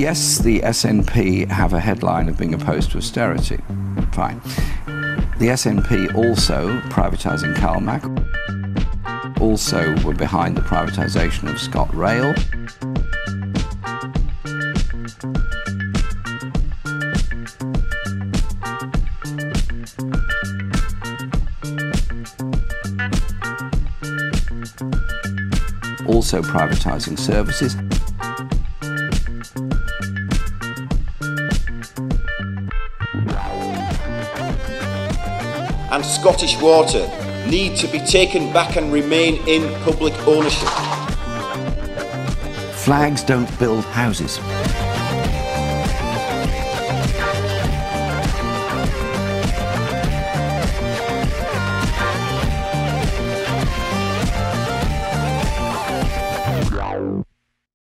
Yes, the SNP have a headline of being opposed to austerity. Fine. The SNP also, privatising CalMac, also were behind the privatisation of ScotRail. Also privatising services. And Scottish Water need to be taken back and remain in public ownership. Flags don't build houses.